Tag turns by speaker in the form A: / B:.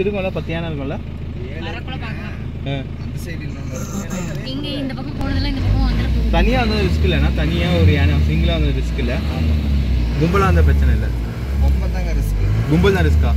A: இருக்கும்ல பத்தியான இருக்கும்ல தனியாக வந்து ரிஸ்க் இல்லைன்னா தனியாக ஒரு யானை சிங்கிளாக வந்து ரிஸ்க் இல்லை. கும்பலாக அந்த பிரச்சனை இல்லை.
B: ரொம்ப தாங்க ரிஸ்க்
A: கும்பல் தான் ரிஸ்க்கா